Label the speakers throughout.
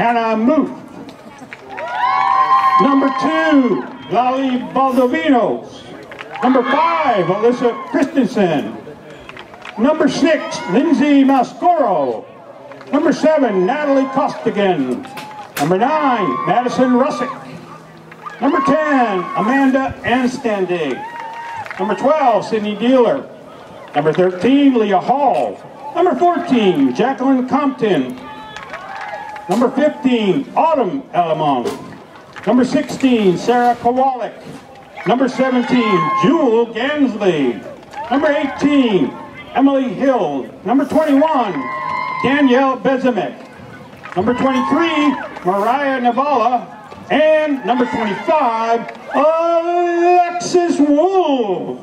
Speaker 1: Hannah Muth. Number two, Lali Baldovinos. Number five, Alyssa Christensen. Number six, Lindsay Mascoro. Number seven, Natalie Costigan. Number nine, Madison Russick. Number 10, Amanda Anstandig. Number 12, Sydney Dealer. Number 13, Leah Hall. Number 14, Jacqueline Compton. Number 15, Autumn Elamon. Number 16, Sarah Kowalik. Number 17, Jewel Gansley. Number 18, Emily Hill. Number 21, Danielle Bezemek. Number 23, Mariah Navala. And number 25, Alexis Wolf.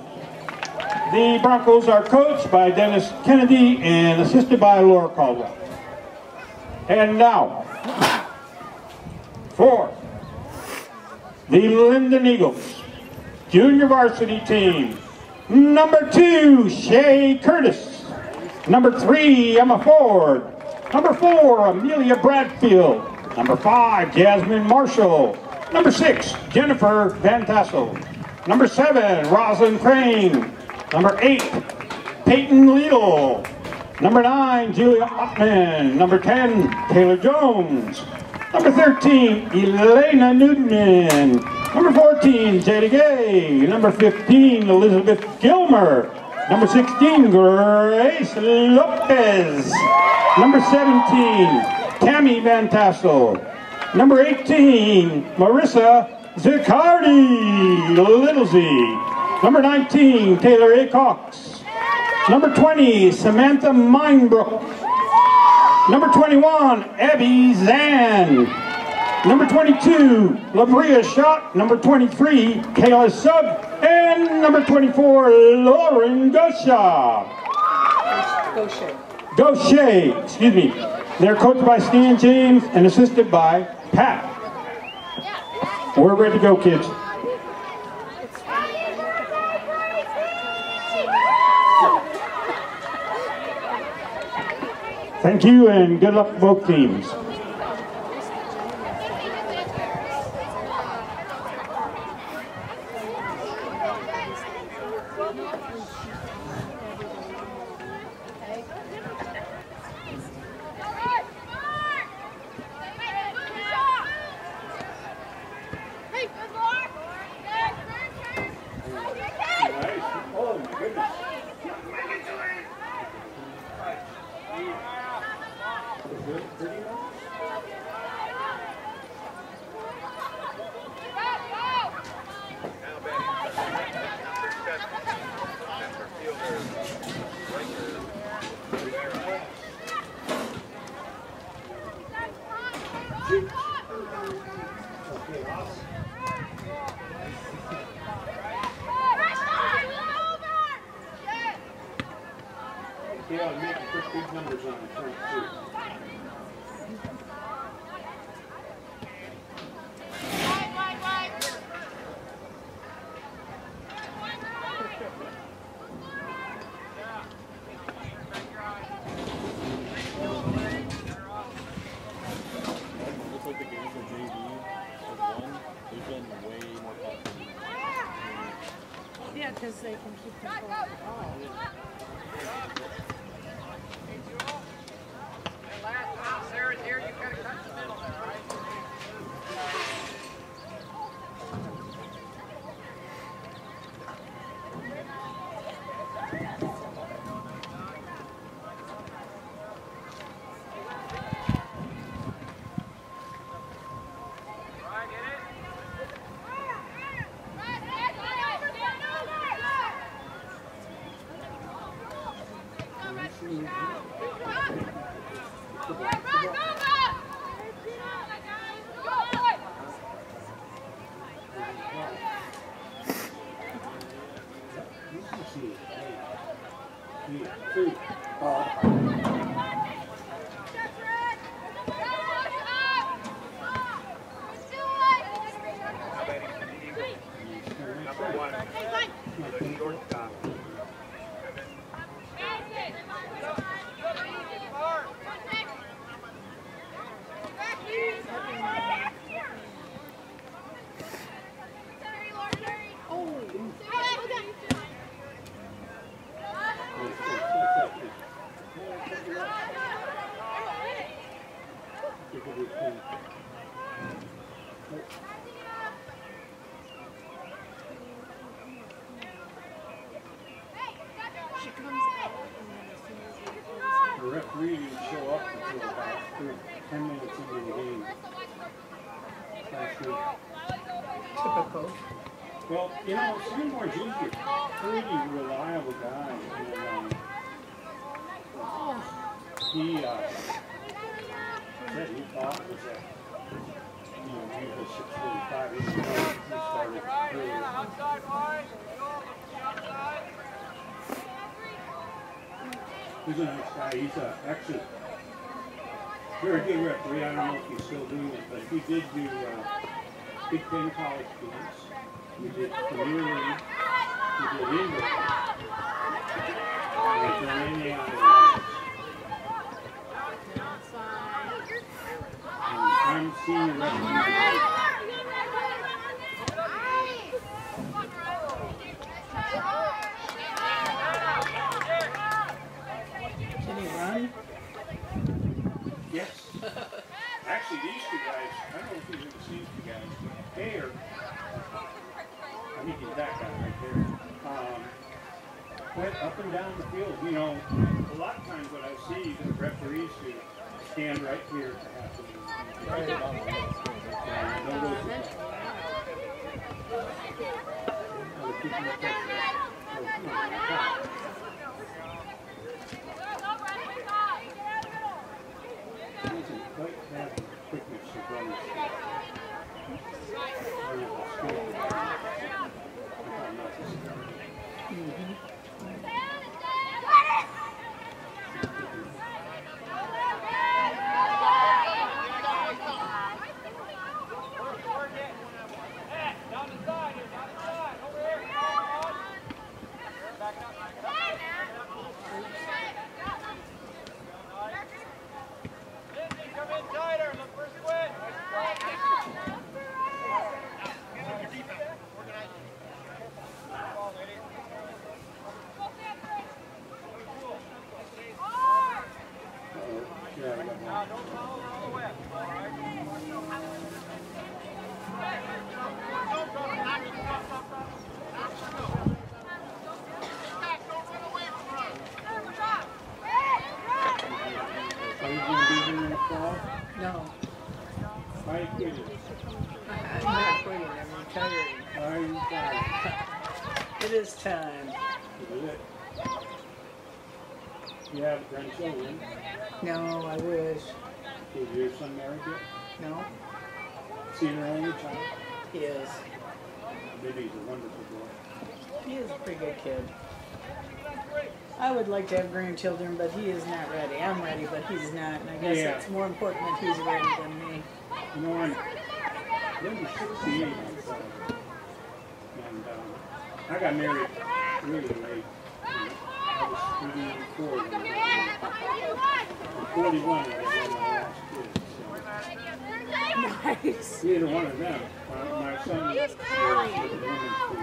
Speaker 1: The Broncos are coached by Dennis Kennedy and assisted by Laura Caldwell. And now, for the Linden Eagles junior varsity team. Number two, Shay Curtis. Number three, Emma Ford. Number four, Amelia Bradfield. Number five, Jasmine Marshall. Number six, Jennifer Van Tassel. Number seven, Rosalind Crane. Number eight, Peyton Lidl. Number nine, Julia Ottman. Number 10, Taylor Jones. Number 13, Elena Newton. Number 14, Jada Gay. Number 15, Elizabeth Gilmer. Number 16, Grace Lopez. Number 17, Tammy Van Tassel. Number 18, Marissa Ziccardi Littlesey. Number 19, Taylor A. Cox. Number 20, Samantha Minebrook. Number 21, Abby Zan. Number 22, Labria Schott. Number 23, Kayla Sugg. And number 24, Lauren Gosha. Gaucher. Gaucher, excuse me. They're coached by Stan James and assisted by Pat. We're ready to go, kids. Thank you and good luck both teams.
Speaker 2: Yeah, Nick, put big numbers on the front, too. He's a nice guy. He's a, actually, very good referee. I don't know if he's still doing it, but he did do uh, Big Ten college games. He did Premier League. He did Indoor. And he's I'm senior referee.
Speaker 3: Can he run?
Speaker 2: Yes. Actually, these two guys, I don't know if you've ever seen these two guys, but they are, I think he's that guy right there. Um, up and down the field. You know, a lot of times what I see the referees who stand right here to have not mistaken. Uh-oh. Yeah, I got one. Are you gonna be here in the fall?
Speaker 3: No.
Speaker 2: Why you quitting?
Speaker 3: I'm not quitting. I'm retiring.
Speaker 2: Why are you tired?
Speaker 3: It is time.
Speaker 2: Is it? You have grandchildren?
Speaker 3: No, I wish.
Speaker 2: Is your son married yet?
Speaker 3: No,
Speaker 2: Seen her
Speaker 3: he is.
Speaker 2: Maybe he's a wonderful boy.
Speaker 3: He is a pretty good kid. I would like to have grandchildren, but he is not ready. I'm ready, but he's not. And I guess
Speaker 2: Yeah.
Speaker 3: it's more important that he's ready than me.
Speaker 2: You know, I'm maybe 68 I'm sorry. And um, I got married really late. I was 34 when I got married. 41 when I had my last kid.
Speaker 3: Nice.
Speaker 2: Either one of them. My, my son was with a woman who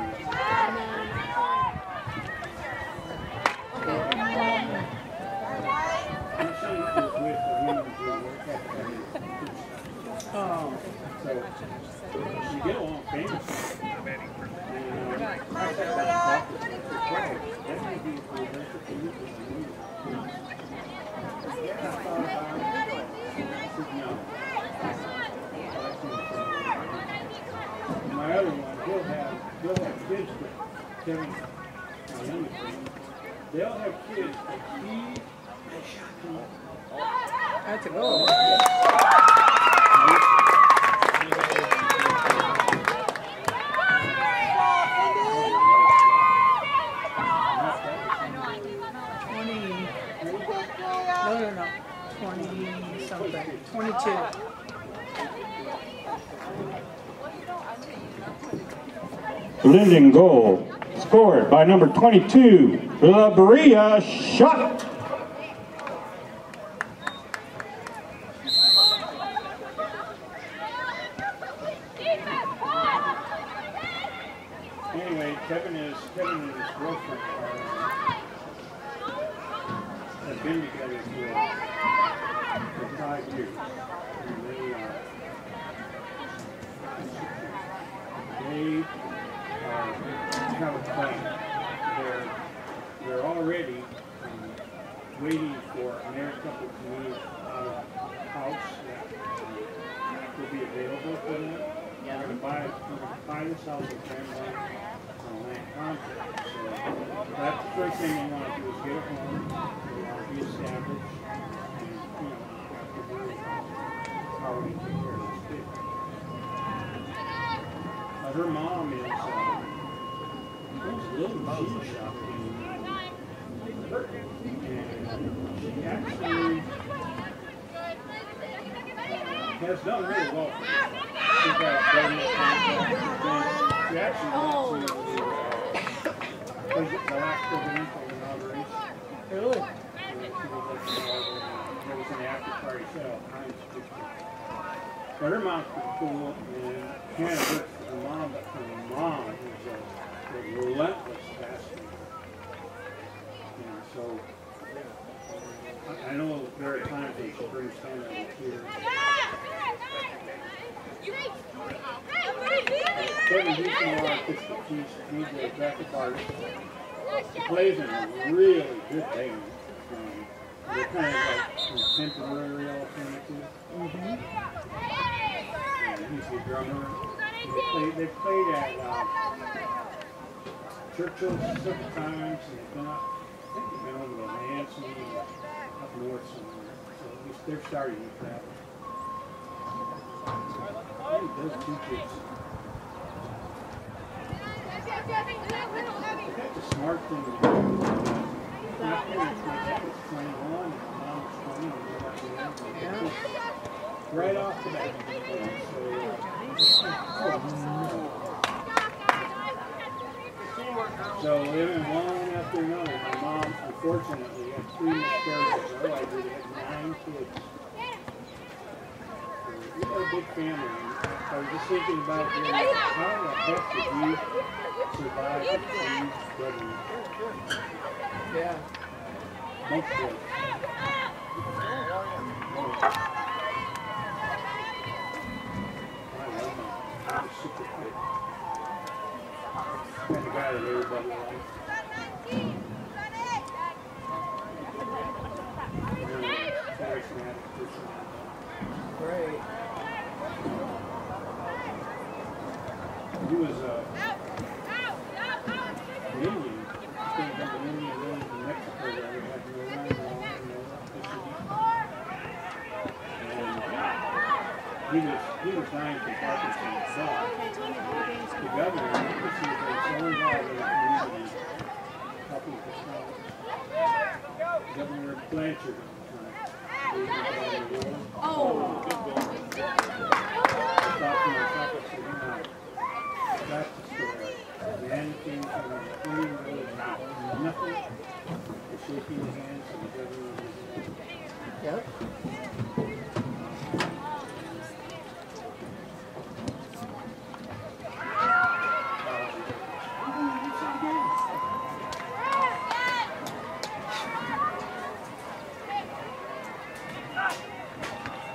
Speaker 2: my son was with a woman who worked at the
Speaker 3: Oh,
Speaker 2: So you get along famously. And uh, I sat down and talked with her. I said, "Wow, that may be a cool venture for you to do." Yeah, I thought about it. I said, no. My other one, he'll have, he'll have kids, but Kevin, my youngest one, they'll have kids, but he has shot
Speaker 3: that's a go. Twenty. No, no, no. Twenty something. Twenty-two.
Speaker 1: Linden goal. Scored by number 22, Labria Schott.
Speaker 2: Anyway, Kevin is Kevin and his girlfriend have been together for, for five years. And they uh, they uh. They're they're already um, waiting for a married couple to move out of a house that will be available for them.
Speaker 3: Yeah.
Speaker 2: Buy, they're gonna buy this house with family on a land contract. So that's the first thing they wanna do is get a home, they wanna be established, and, you know, have to worry about how we take care of this kid. But her mom is, uh, owns a little machine shop in, uh, and she actually really well. She's. She actually the, last inauguration.
Speaker 3: Really?
Speaker 2: Was after party. But her mom's cool, and Hannah works mom, but her mom is a, a relentless fascinator. You know, so I, I know there are times when she brings Hannah to tears. Kevin Houston, artistic piece, he's a graphic artist. He plays in a really good band. Um, they're kind of like contemporary alternative. And he's the drummer. They played, they played at uh, Churchill several times, and they've been up, I think they've been over to Lansing, or up north somewhere. So at least they're starting to travel. He does two kids. That's a smart thing to do. My parents, my dad was 21, and my mom was 20, and we got.
Speaker 3: Yeah.
Speaker 2: Right off the bat. So, uh, so living one after another, my mom unfortunately had three miscarriages. Otherwise, we had nine kids. So, We had a big family. I was just thinking about you know, how the heck did you survive with three brothers?
Speaker 3: Yeah.
Speaker 2: Both brothers. I love was super quick. Charismatic He was had no land law and. And he was, he dying from Parkinson's. The governor, Governor Blanchard.
Speaker 3: Yep.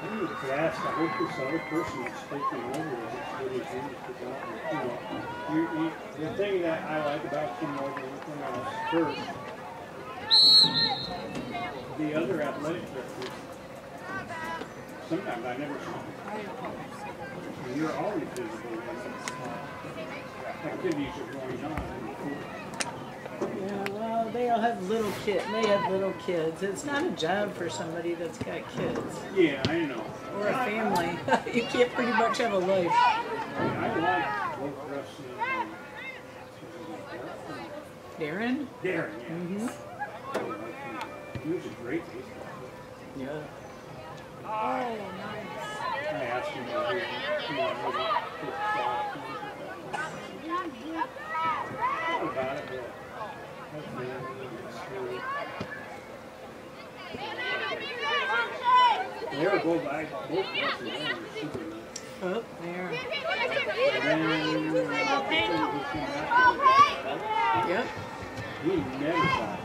Speaker 2: I need to ask, I hope this other person that's taking over is good as you, know, you, you, the thing that I like about you more than anything else, first, the other athletic directors, sometimes I never. And You're always visible when activities are going on.
Speaker 3: Yeah, they all have little kids. They have little kids. It's not a job for somebody that's got kids
Speaker 2: Yeah, I know.
Speaker 3: or a family. you can't pretty much have a life.
Speaker 2: I like both and
Speaker 3: Darren?
Speaker 2: Darren, yeah.
Speaker 3: Mm-hmm.
Speaker 2: He was a great baseball player.
Speaker 3: Yeah.
Speaker 2: I asked him if he, you know, maybe his thoughts Thought about it, but that's family and school. They were both, I, both they were super nice.
Speaker 3: Oh, there.
Speaker 2: And then, uh, he
Speaker 3: Yep.
Speaker 2: he never thought,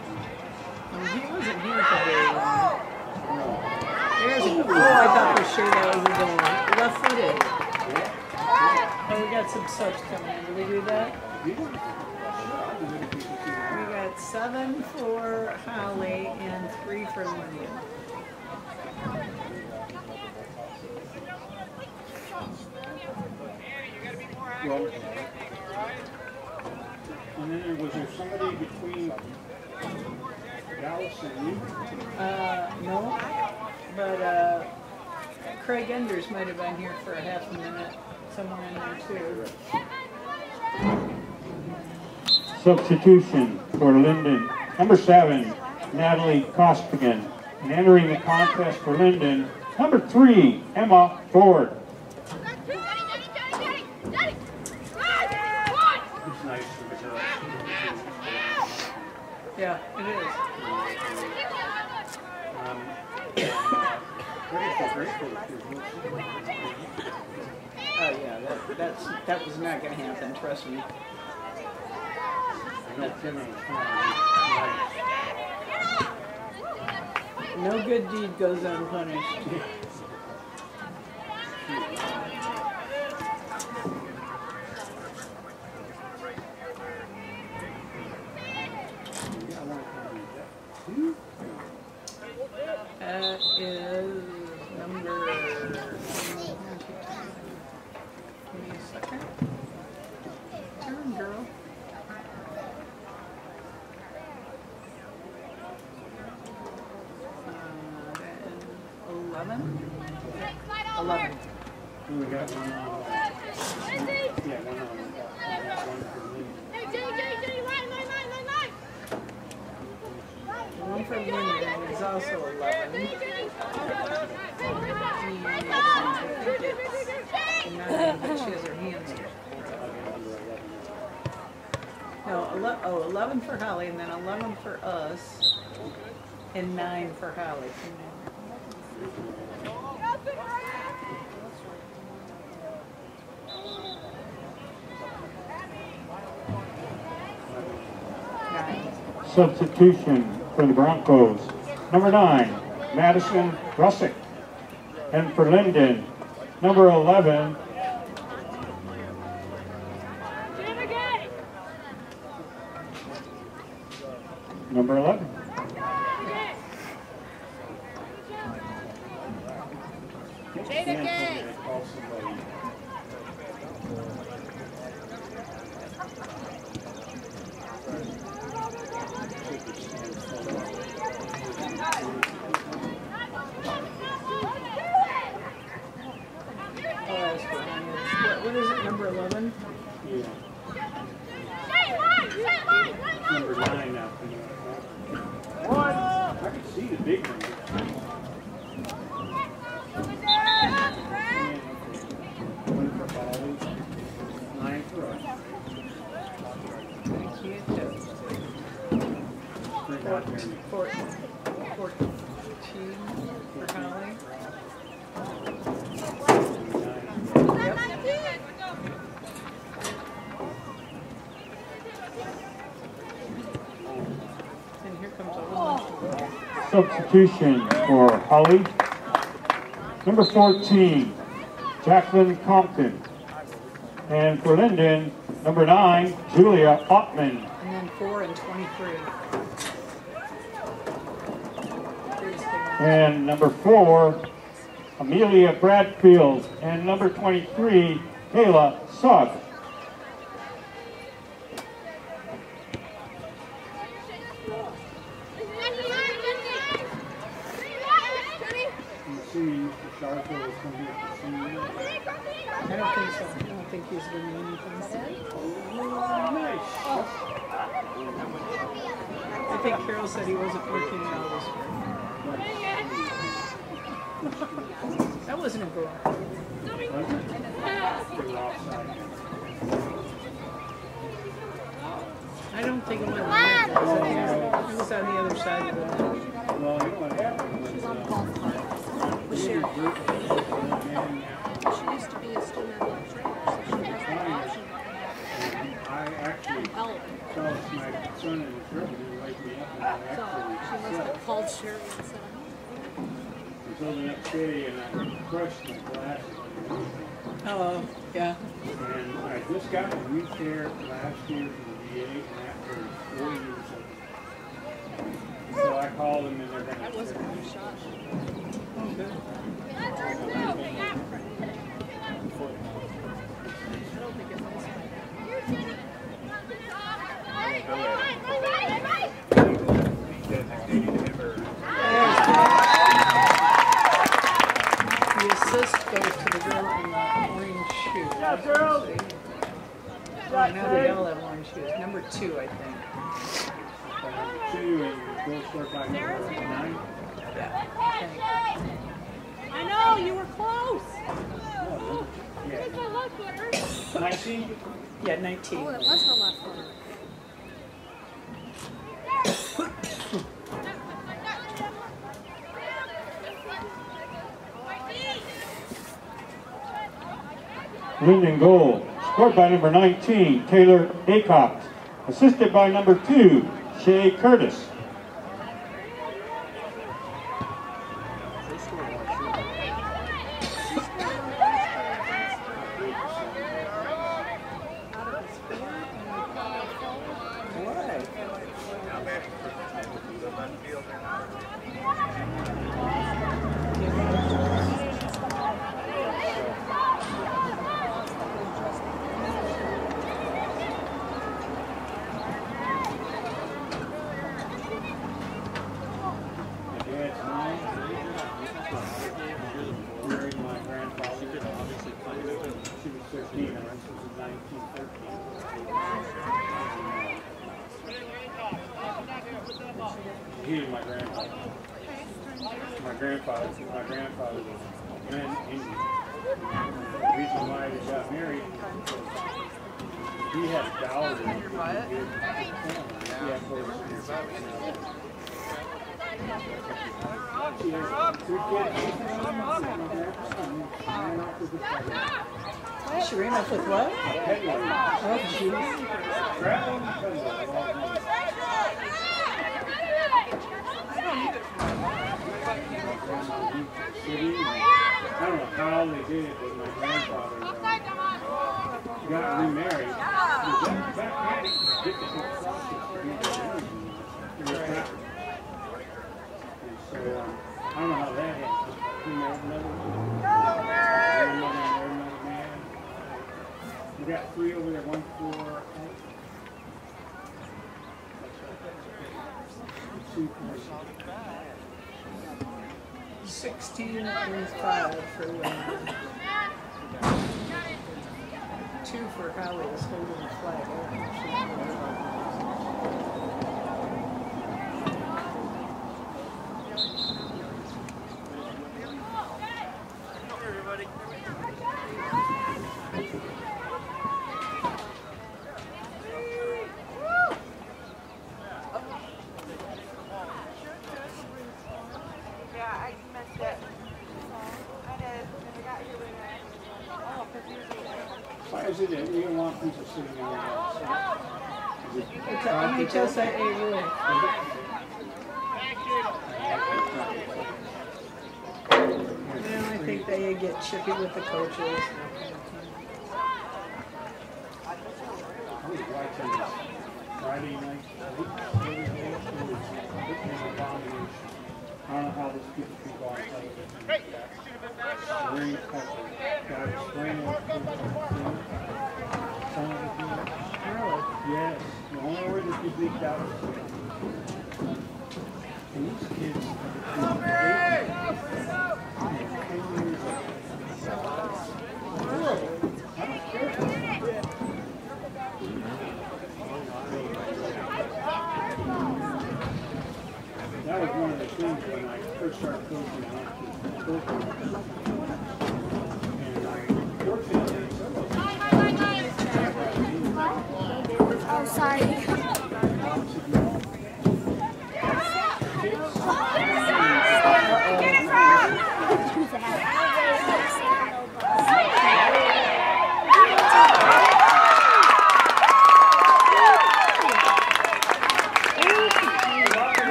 Speaker 3: Oh, he wasn't here for very long.
Speaker 2: no.
Speaker 3: There's a, oh, I thought for sure that was a goal. Left footed.
Speaker 2: Yeah.
Speaker 3: Oh, we got some subs coming in. Did we do that?
Speaker 2: He didn't. I'll do it if he can see
Speaker 3: We
Speaker 2: that.
Speaker 3: got got seven for Holly and three for Linden.
Speaker 2: Well, and was there somebody between Dallas and you?
Speaker 3: Uh, no, but uh, Craig Enders might have been here for a half a minute, somewhere in there too.
Speaker 1: Substitution for Linden. Number seven, Natalie Costigan. And entering the contest for Linden, number three, Emma Ford.
Speaker 2: It's nice for the girls.
Speaker 3: Yeah, it is.
Speaker 2: Um, grateful, grateful that there's no
Speaker 3: Oh yeah, that, that's that was not going to happen. Trust me. No good deed goes unpunished. that is number
Speaker 2: We got one on, uh, yeah, one on, one for me.
Speaker 3: One for Linden is also eleven. And nine, but she has her hands up. No, ele- oh, 11 for Holly, and then 11 for us, and 9 for Holly. Nine.
Speaker 1: Substitution for the Broncos. Number nine, Madison Russick. And for Linden, number 11, number 11.
Speaker 2: They call somebody.
Speaker 3: Oh, that's cool. What, what is it, number 11?
Speaker 2: Yeah, number nine now. One. I can see the big one. One for Holly, nine for us.
Speaker 3: Thank you, Toast.
Speaker 2: Bring out there.
Speaker 3: Four- Fourteen for Holly. And here comes a whole bunch of
Speaker 1: Substitution for Holly. Number 14, Jacqueline Compton. And for Linden, number nine, Julia Ottman.
Speaker 3: And then four and twenty-three.
Speaker 1: And number four, Amelia Bradfield. And number 23, Kayla Sugg.
Speaker 2: sherry and set them Something up
Speaker 4: sherry and
Speaker 2: I crushed my glasses.
Speaker 3: Hello, yeah.
Speaker 2: And I just got a new chair last year from the VA, and after four years of it. So I called them and they're
Speaker 4: going
Speaker 2: to.
Speaker 4: That wasn't a shot.
Speaker 3: Oh, okay. Sarah's here. Yeah. Thanks. I
Speaker 2: know, you were close.
Speaker 3: Yeah.
Speaker 4: It's a left footer. 19?
Speaker 2: Yeah,
Speaker 3: 19.
Speaker 4: Oh, it was a left footer.
Speaker 1: Leading goal, scored by number 19, Taylor Acock, assisted by number 2, Shay Curtis.
Speaker 2: off with
Speaker 3: what? Oh, jeez.
Speaker 2: I don't know how they did it, but my grandfather got remarried.
Speaker 3: Rule. Well, I think they get chippy with the coaches.
Speaker 2: Friday night, I don't know how this gets people on down.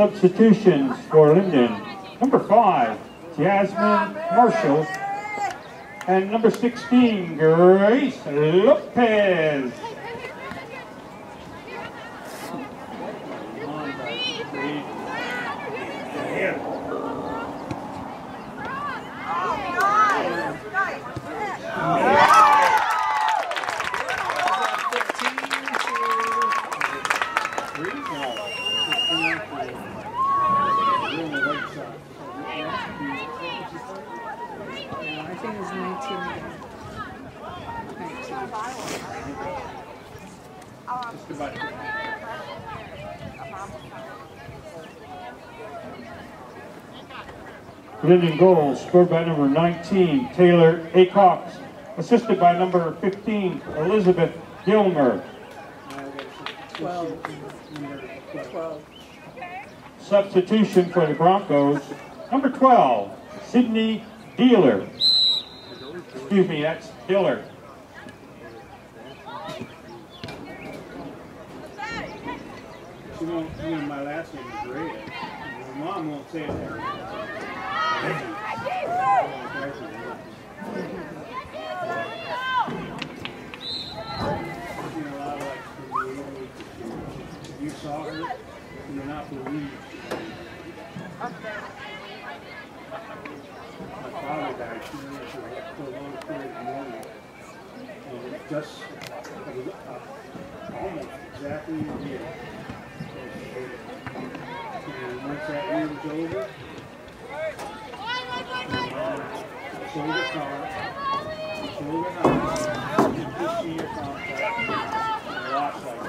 Speaker 1: Substitutions for Linden. Number five, Jasmine Marshall. And number 16, Grace Lopez.
Speaker 3: Fifteen to,
Speaker 2: Three? No. Fifteen, three. We're on the right side. So it has to be-
Speaker 3: yeah, I think it was nineteen. Nineteen.
Speaker 2: Just about.
Speaker 1: Linden goals scored by number 19, Taylor Acox. Assisted by number 15, Elizabeth Gilmer.
Speaker 3: Twelve.
Speaker 2: Twelve.
Speaker 3: Twelve.
Speaker 1: Substitution for the Broncos, number 12, Sydney Dealer. Excuse me, that's Diller.
Speaker 2: You know, my last name is. My mom won't say it exactly a year. And once that year was over, my mom sold her car, sold her house, did this year contract, and lost like.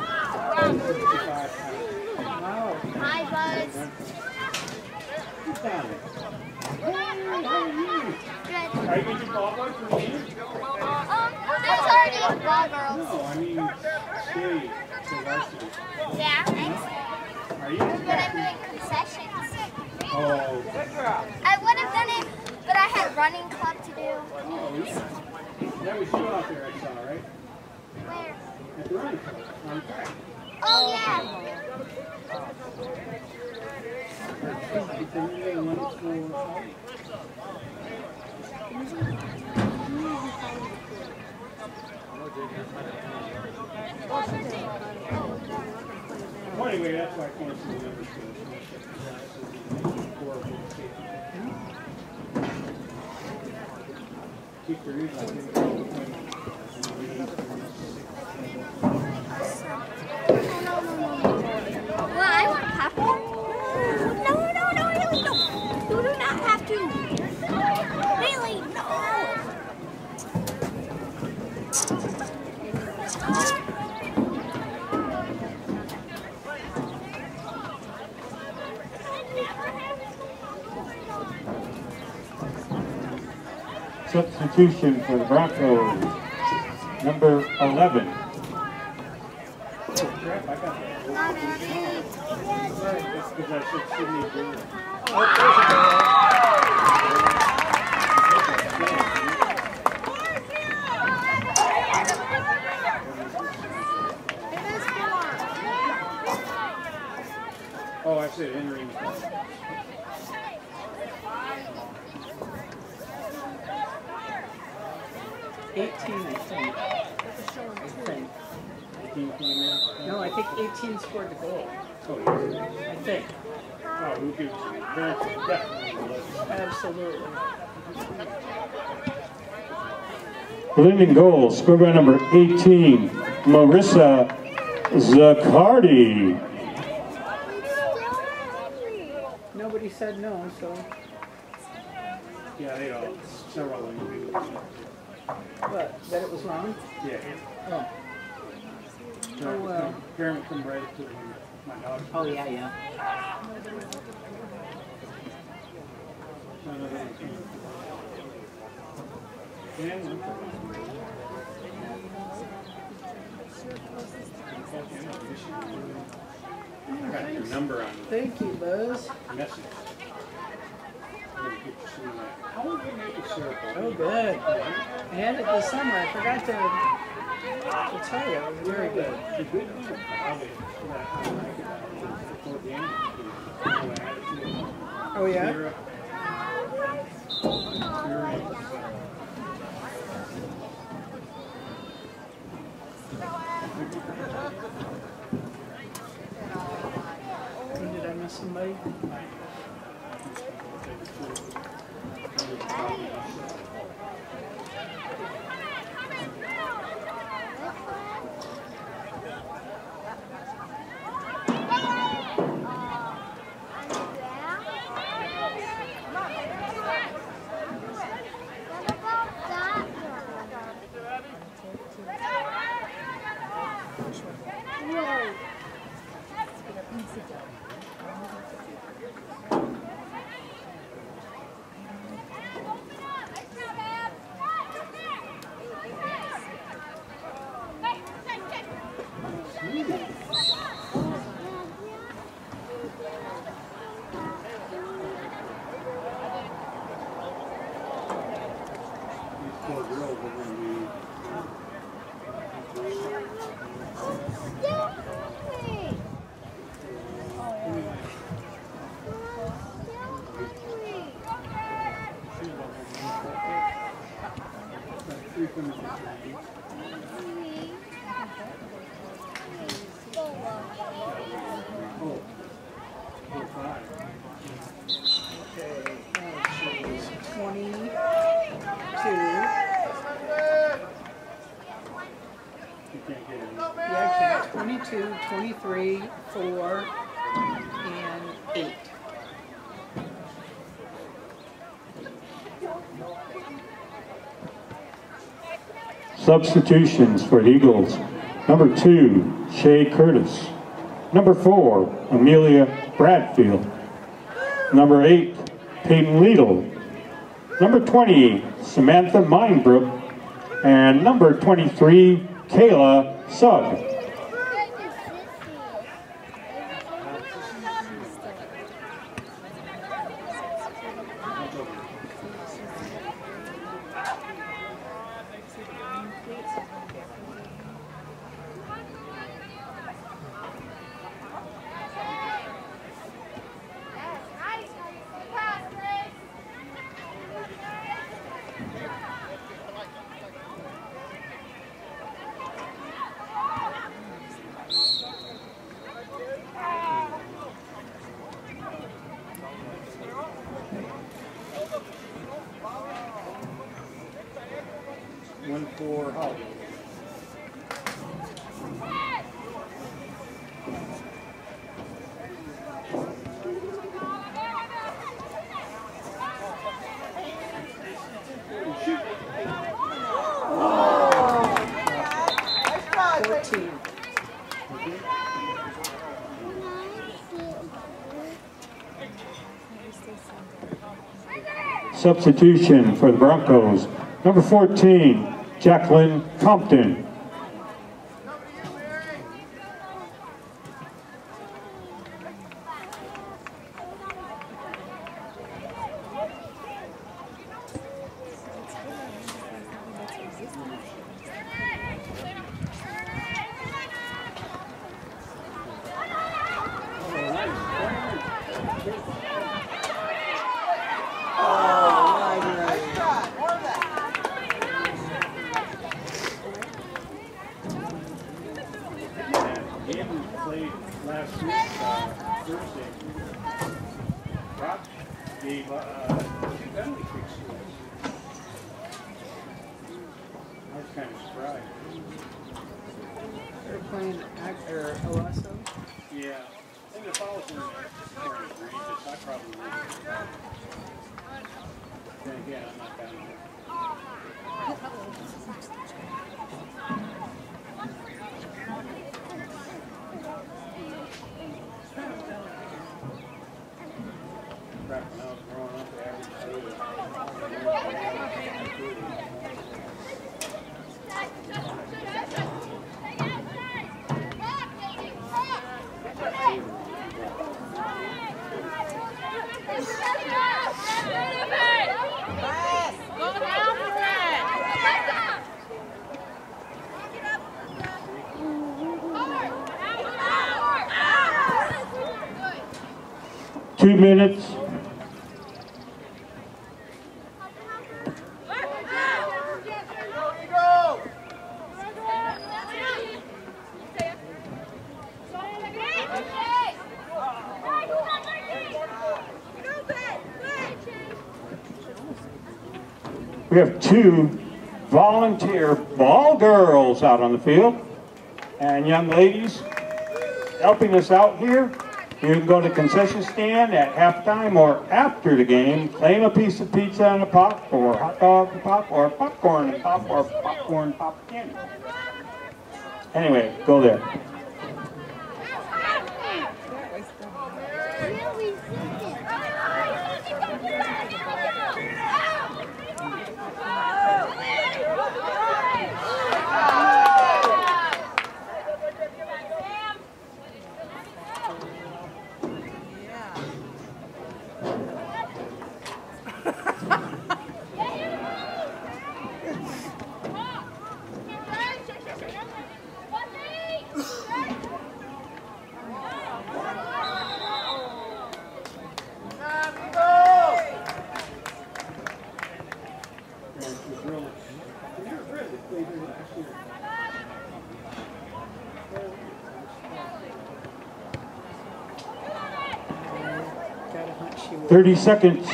Speaker 3: Wow.
Speaker 5: Hi, Buzz.
Speaker 2: You found. Hey, how are you?
Speaker 5: Good.
Speaker 2: Are you getting your ball boy for me?
Speaker 5: Um, that's already ball girls.
Speaker 2: No, I mean, stay to varsity.
Speaker 5: Yeah, thanks.
Speaker 2: Are you?
Speaker 5: But I'm doing concessions.
Speaker 2: Oh,
Speaker 5: I have done it, but I had running club to do.
Speaker 2: That was you out there I saw, right?
Speaker 5: Where?
Speaker 2: At the running club, on track.
Speaker 5: Oh, yeah.
Speaker 2: Well, anyway, that's why I can't see the. Keep the reading.
Speaker 5: Well, I want popcorn. No, no, no, really, no. You do not have to. Really, no.
Speaker 1: Substitution for the Broncos, number 11,
Speaker 2: Crap,
Speaker 3: 18 scored the goal.
Speaker 2: Oh,
Speaker 3: I think.
Speaker 2: Oh,
Speaker 3: Absolutely.
Speaker 1: Leading goal, scored by number 18, Marissa Zaccardi.
Speaker 3: Nobody said no, so.
Speaker 2: Yeah, they all, several of them.
Speaker 3: That it was wrong?
Speaker 2: Yeah.
Speaker 3: Oh.
Speaker 2: Oh,
Speaker 3: well.
Speaker 2: To my.
Speaker 3: Oh, yeah, yeah.
Speaker 2: I got your number on
Speaker 3: Thank you, Buzz.
Speaker 2: Message.
Speaker 3: How old are you,
Speaker 2: Oh, good. And had the summer. I forgot to I'll tell you, Potato was very good. Oh, yeah?
Speaker 3: When
Speaker 2: did I miss somebody?
Speaker 3: poor girl we're going to
Speaker 2: be. Thank
Speaker 3: you.
Speaker 2: 23, 4, and 8.
Speaker 1: Substitutions for Eagles. Number two, Shay Curtis. Number four, Amelia Bradfield. Number eight, Peyton Liddle, Number 20, Samantha Minebrook. And number 23, Kayla Sugg.
Speaker 3: for Holly.
Speaker 2: Oh.
Speaker 1: Substitution for the Broncos. Number 14, Jacqueline Compton. Minutes. We have two volunteer ball girls out on the field. And young ladies helping us out here. You can go to the concession stand at halftime or after the game, claim a piece of pizza and a pop, or hot dog and pop, or popcorn and pop, or popcorn pop candy. Anyway, go there. 30 seconds.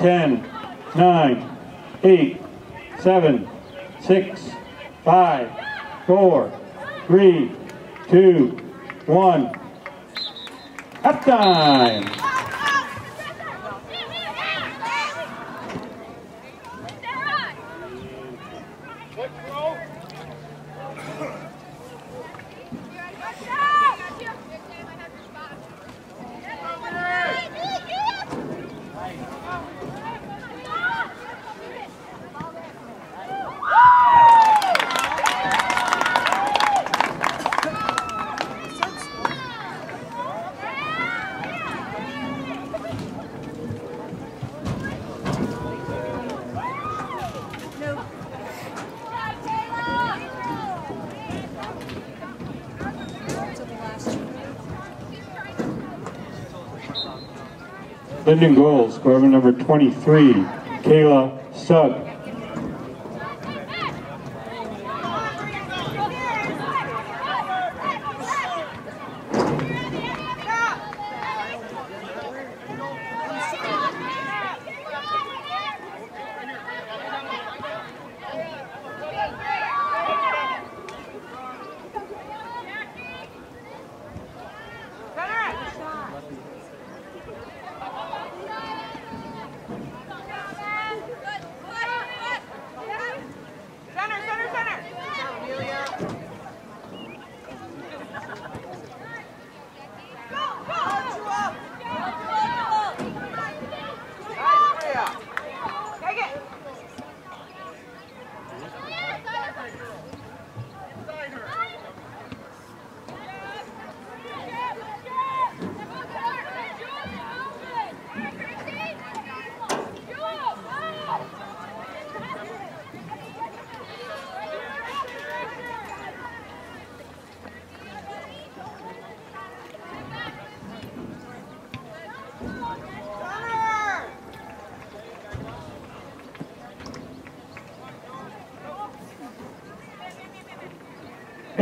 Speaker 1: Ten, nine, eight, seven, six, five, four, three, two, one. Halftime. Linden goals, scorer number 23, Kayla Sugg.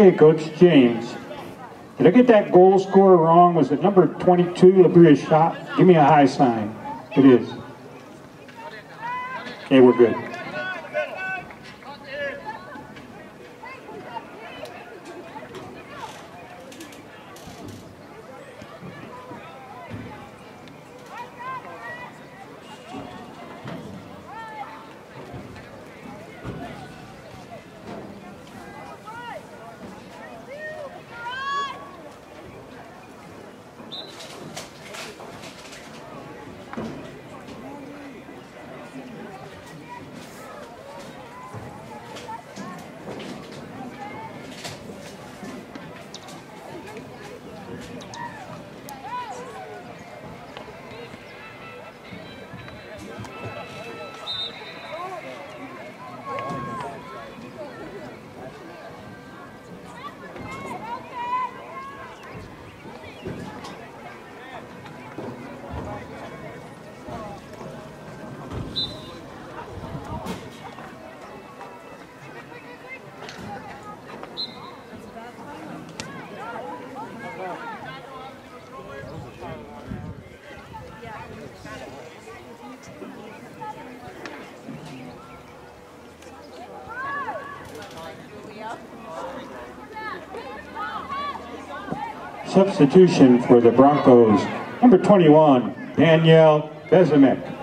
Speaker 1: Hey, Coach James. Did I get that goal scorer wrong? Was it number 22, Labria Schott? Give me a high sign. It is. Okay, we're good.
Speaker 2: Substitution for the Broncos, number 21, Danielle Bezemek.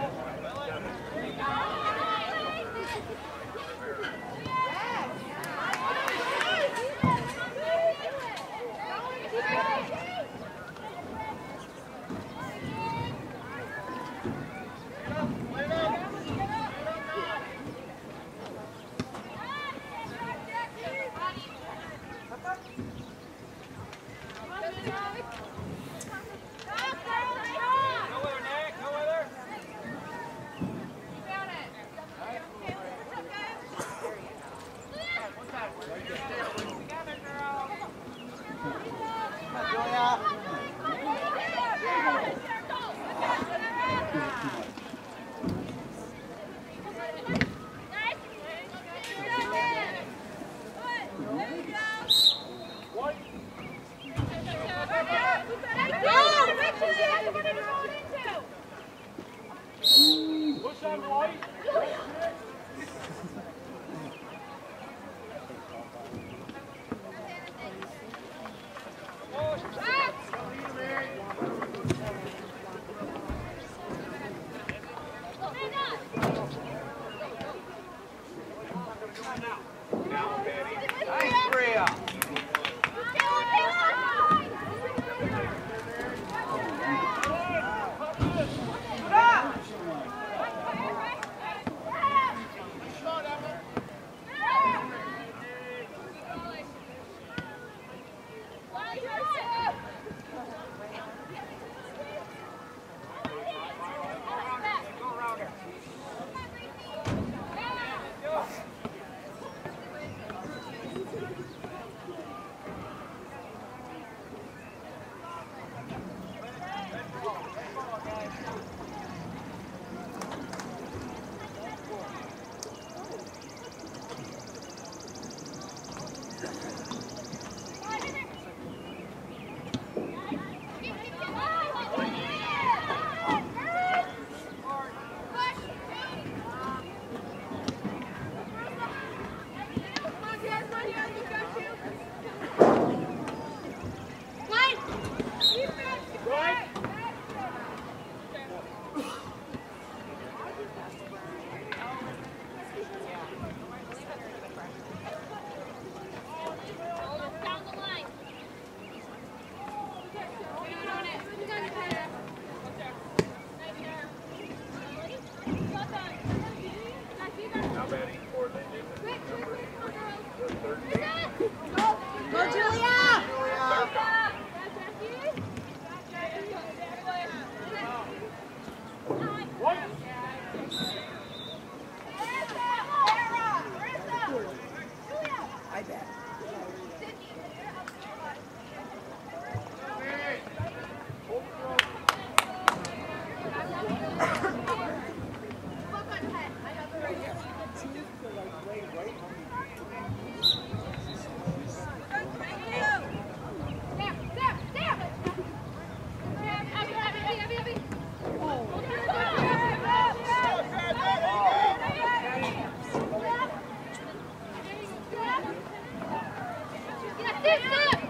Speaker 2: 谢谢。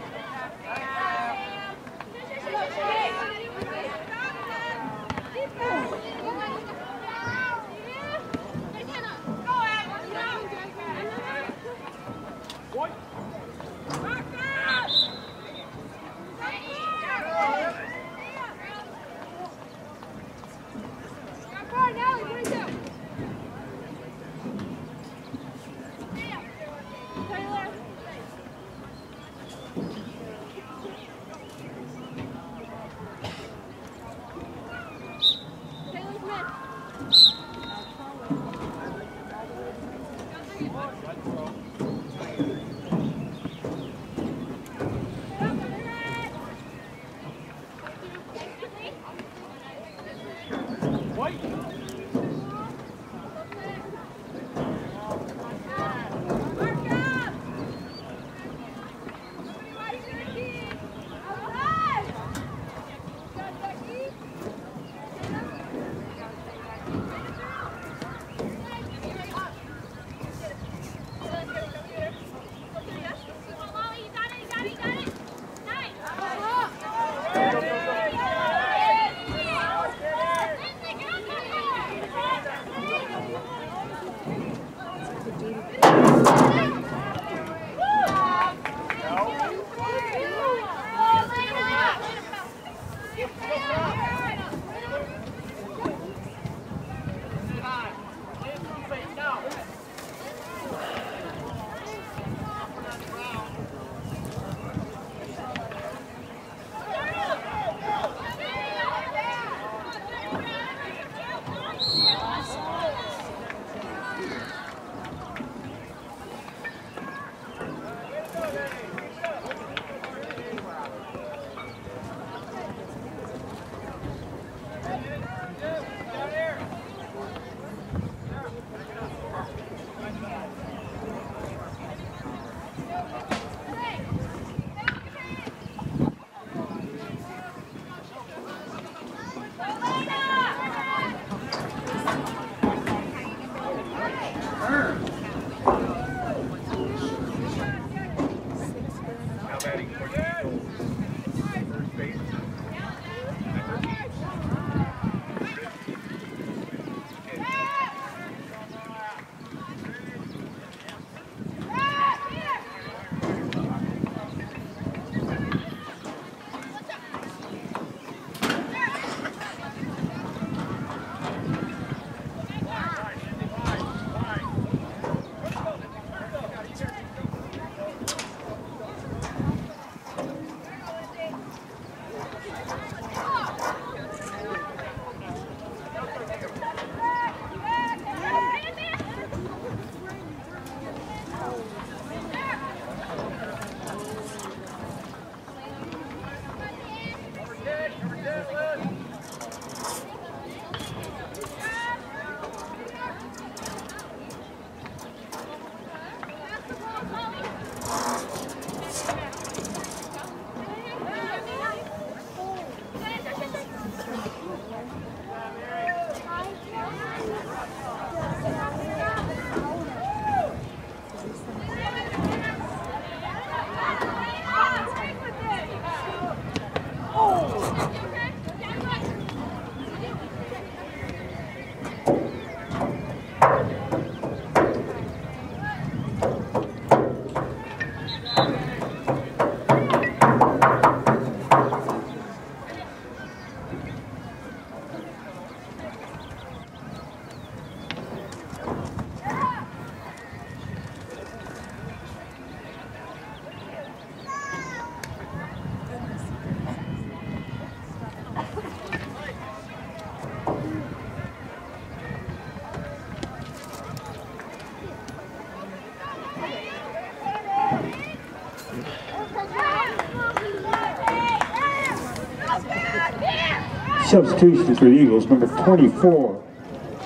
Speaker 1: Substitution for the Eagles, number 24,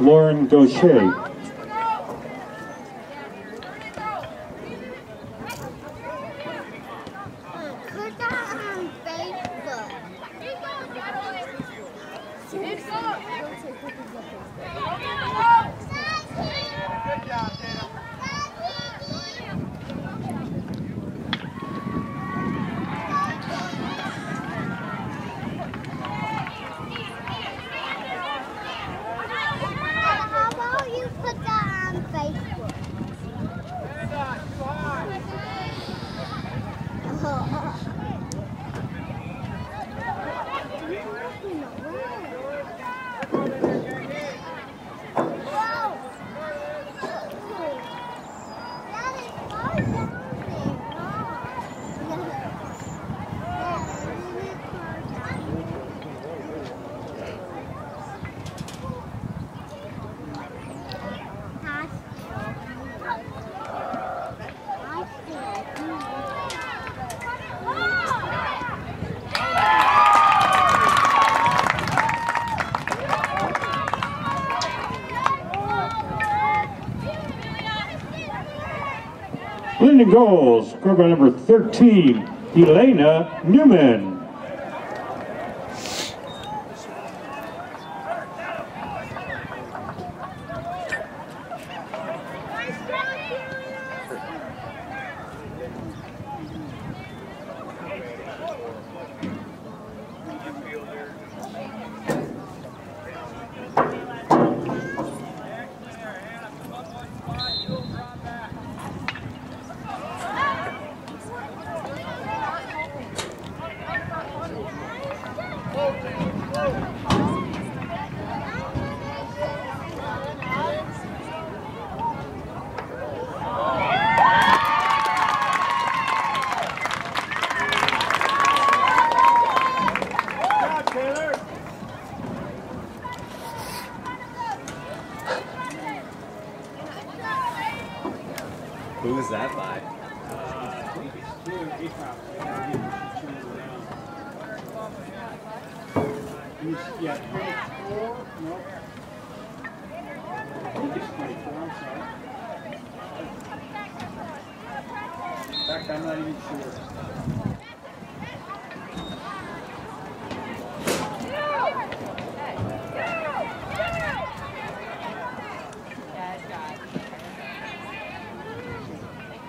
Speaker 1: Lauren Gaucher. Goals, by number 13, Elena Newman.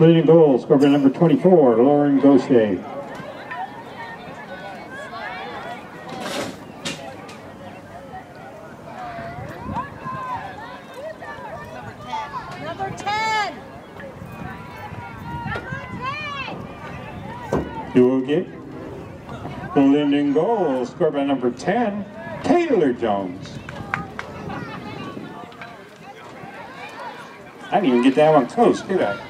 Speaker 1: Linden goal scored by number 24, Lauren Gaucher.
Speaker 4: Number 10.
Speaker 1: You will get the Linden goal scored by number 10, Taylor Jones. I didn't even get that one close, did I?